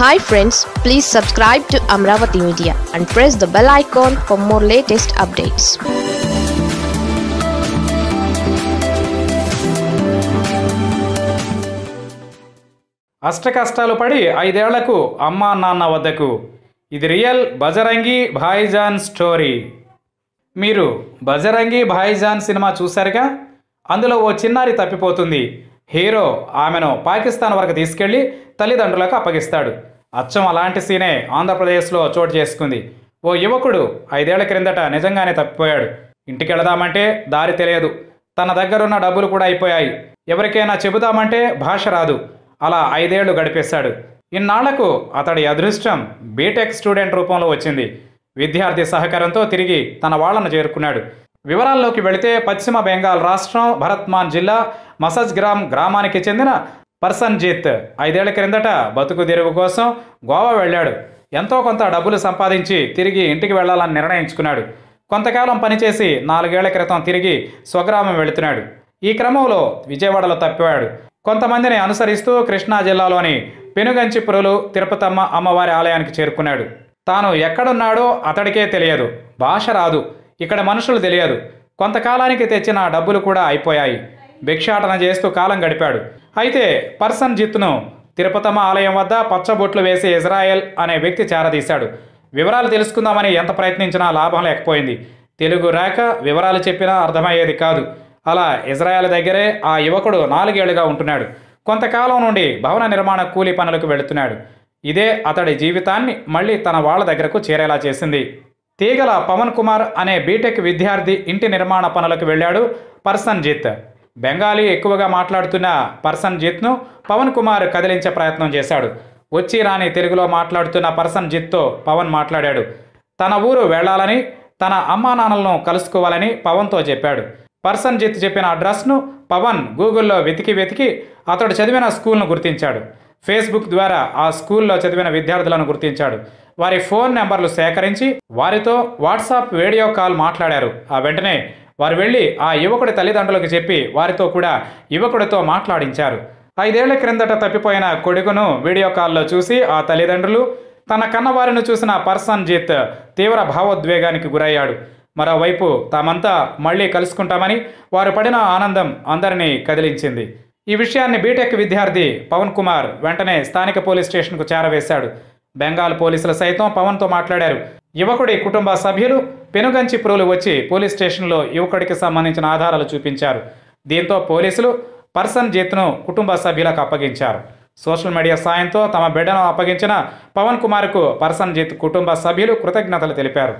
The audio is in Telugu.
Hi friends please subscribe to Amaravati media and press the bell icon for more latest updates అష్టకష్టాలు పడి ఐదేళ్ళకు అమ్మా నాన్న వద్దకు. ఇది రియల్ బజరంగి భాయిజాన్ స్టోరీ. మీరు బజరంగి భాయిజాన్ సినిమా చూశారుగా? అందులో ఓ చిన్నారి తప్పిపోతుంది. హీరో ఆమెను పాకిస్తాన్ వరకు తీసుకెళ్ళి తల్లిదండ్రులకు అప్పగిస్తాడు. అచ్చం అలాంటి సీనే ఆంధ్రప్రదేశ్లో చోటు చేసుకుంది. ఓ యువకుడు ఐదేళ్ళ క్రిందట నిజంగానే తప్పిపోయాడు. ఇంటికి వెళదామంటే దారి తెలియదు. తన దగ్గరున్న డబ్బులు కూడా అయిపోయాయి. ఎవరికైనా చెబుదామంటే భాష రాదు. అలా ఐదేళ్ళు గడిపేశాడు. ఇన్నాళ్ళకు అతడి అదృష్టం బీటెక్ స్టూడెంట్ రూపంలో వచ్చింది. విద్యార్థి సహకారంతో తిరిగి తన వాళ్ళను చేరుకున్నాడు. వివరాల్లోకి వెళితే పశ్చిమ బెంగాల్ రాష్ట్రం భరత్మాన్ జిల్లా మసజ్గ్రామ్ గ్రామానికి చెందిన పర్సన్జీత్ ఐదేళ్ళ క్రిందట బతుకు తెరువు కోసం గోవా వెళ్ళాడు. ఎంతో కొంత డబ్బులు సంపాదించి తిరిగి ఇంటికి వెళ్ళాలని నిర్ణయించుకున్నాడు. కొంతకాలం పనిచేసి నాలుగేళ్ళ క్రితం తిరిగి స్వగ్రామం వెళుతున్నాడు. ఈ క్రమంలో విజయవాడలో తప్పివాడు కొంతమందిని అనుసరిస్తూ కృష్ణా జిల్లాలోని పెనుగంచిపురులు తిరుపతమ్మ అమ్మవారి ఆలయానికి చేరుకున్నాడు. తాను ఎక్కడున్నాడో అతడికే తెలియదు. భాష రాదు. ఇక్కడ మనుషులు తెలియదు. కొంతకాలానికి తెచ్చిన డబ్బులు కూడా అయిపోయాయి. భిక్షాటన చేస్తూ కాలం గడిపాడు. అయితే పర్సన్ జిత్ను తిరుపతమ్మ ఆలయం వద్ద పచ్చబొట్లు వేసి ఇజ్రాయెల్ అనే వ్యక్తి చేరదీశాడు. వివరాలు తెలుసుకుందామని ఎంత ప్రయత్నించినా లాభం లేకపోయింది. తెలుగు రాక వివరాలు చెప్పినా అర్థమయ్యేది కాదు. అలా ఇజ్రాయెల్ దగ్గరే ఆ యువకుడు నాలుగేళ్ళుగా ఉంటున్నాడు. కొంతకాలం నుండి భవన నిర్మాణ కూలీ పనులకు వెళుతున్నాడు. ఇదే అతడి జీవితాన్ని మళ్ళీ తన వాళ్ళ దగ్గరకు చేరేలా చేసింది. తీగల పవన్ కుమార్ అనే బీటెక్ విద్యార్థి ఇంటి నిర్మాణ పనులకు వెళ్ళాడు పర్సన్ జిత్. బెంగాలీ ఎక్కువగా మాట్లాడుతున్న పర్సన్ జిత్ను పవన్ కుమార్ కదిలించే ప్రయత్నం చేశాడు. వచ్చి రాని తెలుగులో మాట్లాడుతున్న పర్సన్ జిత్తో పవన్ మాట్లాడాడు. తన ఊరు వెళ్ళాలని తన అమ్మా నాన్నలను కలుసుకోవాలని పవన్తో చెప్పాడు. పర్సన్ జిత్ చెప్పిన అడ్రస్ను పవన్ గూగుల్లో వెతికి వెతికి అతడు చదివిన స్కూల్ను గుర్తించాడు. ఫేస్బుక్ ద్వారా ఆ స్కూల్లో చదివిన విద్యార్థులను గుర్తించాడు. వారి ఫోన్ నెంబర్లు సేకరించి వారితో వాట్సాప్ వీడియో కాల్ మాట్లాడారు. ఆ వెంటనే వారు వెళ్ళి ఆ యువకుడి తల్లిదండ్రులకు చెప్పి వారితో కూడా యువకుడితో మాట్లాడించారు. ఐదేళ్ళ క్రిందట తప్పిపోయిన కొడుకును వీడియో కాల్లో చూసి ఆ తల్లిదండ్రులు తన కన్నవారిని చూసిన పర్సన్ జీత్ తీవ్ర భావోద్వేగానికి గురయ్యాడు. మరోవైపు తామంతా మళ్ళీ కలుసుకుంటామని వారు పడిన ఆనందం అందరినీ కదిలించింది. ఈ విషయాన్ని బీటెక్ విద్యార్థి పవన్ కుమార్ వెంటనే స్థానిక పోలీస్ స్టేషన్కు చేరవేశాడు. బెంగాల్ పోలీసులు సైతం పవన్తో మాట్లాడారు. యువకుడి కుటుంబ సభ్యులు పెనుగంచి ప్రోలు వచ్చి పోలీస్ స్టేషన్లో యువకుడికి సంబంధించిన ఆధారాలు చూపించారు. దీంతో పోలీసులు పర్సన్ జీత్ను కుటుంబ సభ్యులకు అప్పగించారు. సోషల్ మీడియా సాయంతో తమ బిడ్డను అప్పగించిన పవన్ కుమార్కు పర్సన్ జీత్ కుటుంబ సభ్యులు కృతజ్ఞతలు తెలిపారు.